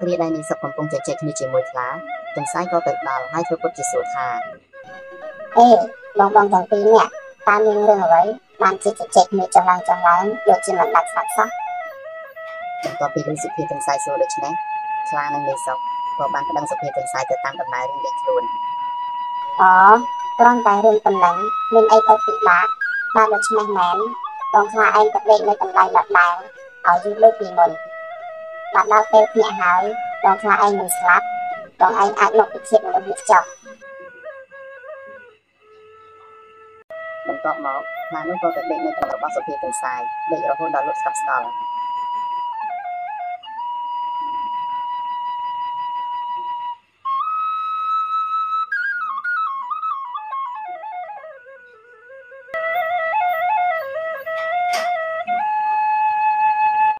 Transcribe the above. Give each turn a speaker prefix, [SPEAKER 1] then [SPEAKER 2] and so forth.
[SPEAKER 1] គ្រាដែលនាងសុកកំពុងជជែកគ្នាជាមួយខ្លាទន្សាយក៏ទៅដល់ហើយធ្វើពុតជាសួរថា
[SPEAKER 2] អេបងបងទាំងពីរនាក់តើមានរឿងអ្វីបានជិះជជែកគ្នាចុះឡើងចុះឡើងយកជាមិនដាច់ស្ដាប់សោះ
[SPEAKER 1] បន្ទាប់ពីឮសុភាទន្សាយសួរដូច្នេះខ្លានិងនាងសុកក៏បានប្តឹងសុភាទន្សាយទៅតាមដំណើររឿងរបស់ខ្លួន
[SPEAKER 2] អូគ្រាន់តែរឿងប៉ុណ្ណឹងមានអីទៅពិបាកបាទដូច្នេះមែនបងខ្លាឯងទៅដេកនៅកន្លែងដដែលឲ្យយូរដូចពីមុន បាទដល់ពេលភ្ញាក់ហើយបងខ្លាឯងមិនស្លាប់បងឯងអាចមកពិភាពមនុស្សនេះចុះ
[SPEAKER 1] បន្ទាប់មកខ្លានោះក៏ទៅដេកនៅក្នុងរបស់សុភាទន្សាយដេករហូតដល់លក់ស្កប់ស្កល់